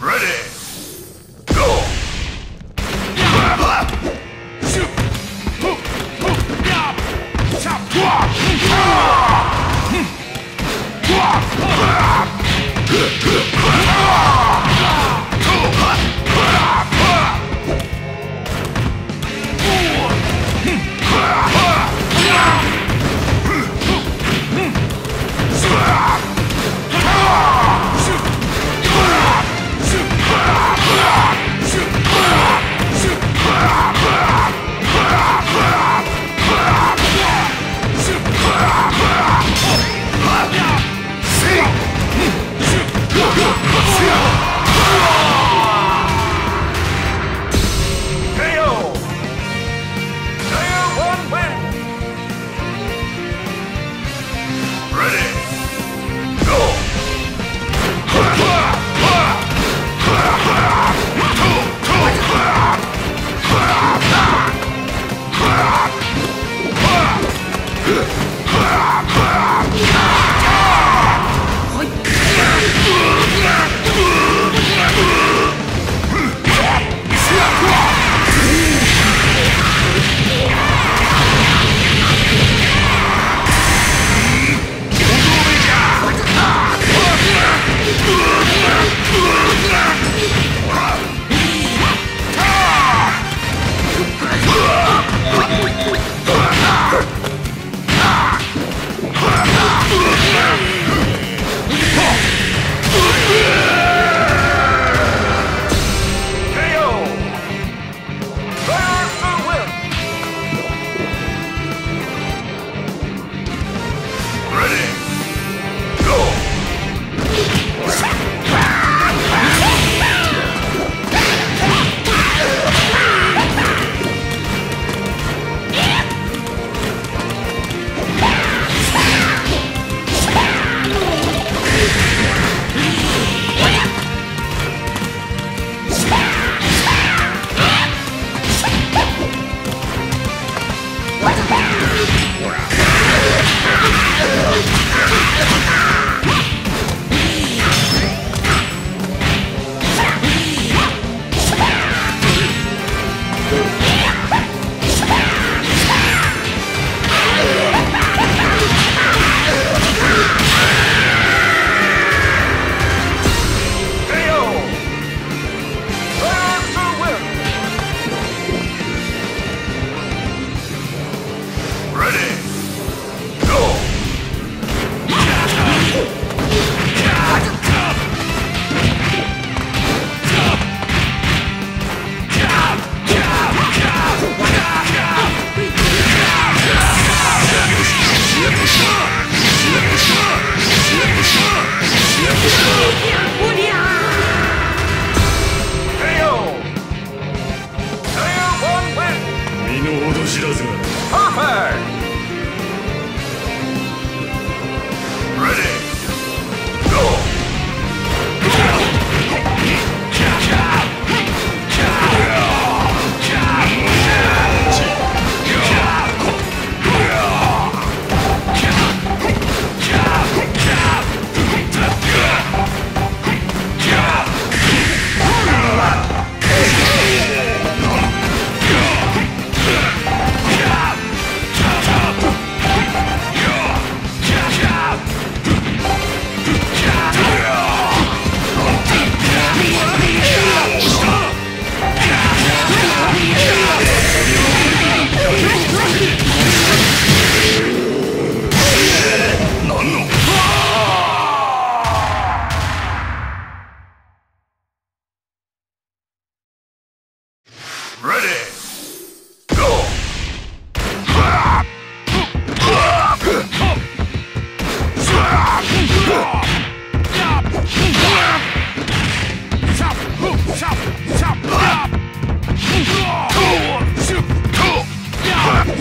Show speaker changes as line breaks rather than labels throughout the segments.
Ready.
知らずが
Perfect.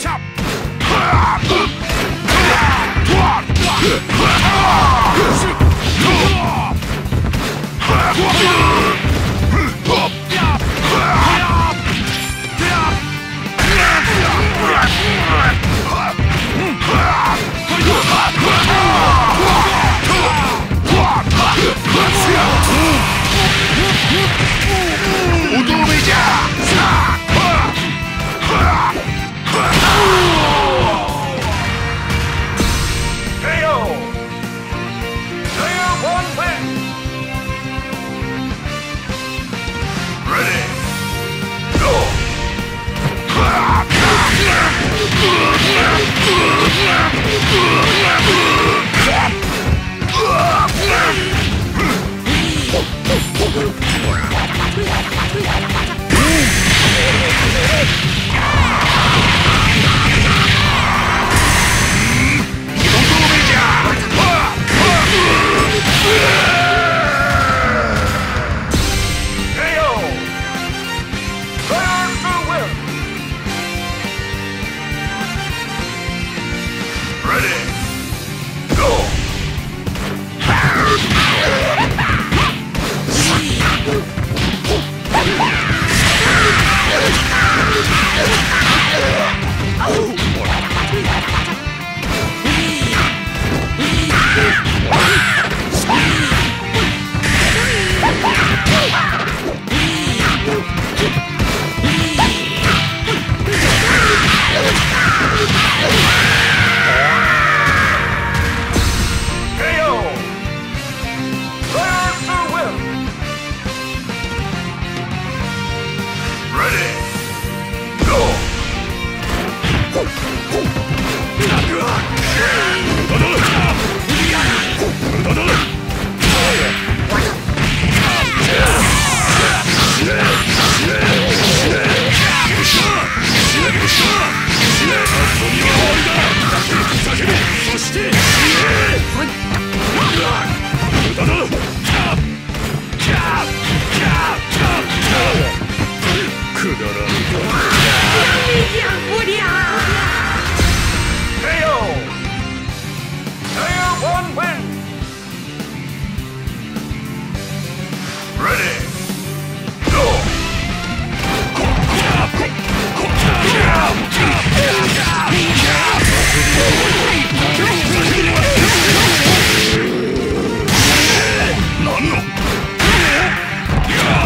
Chop! Yeah!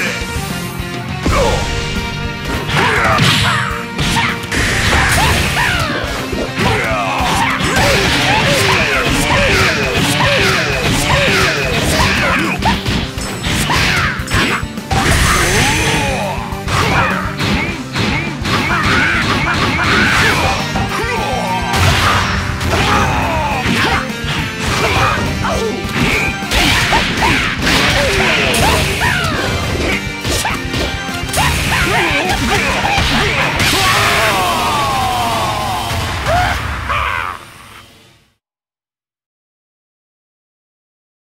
れ